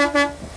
Ha ha.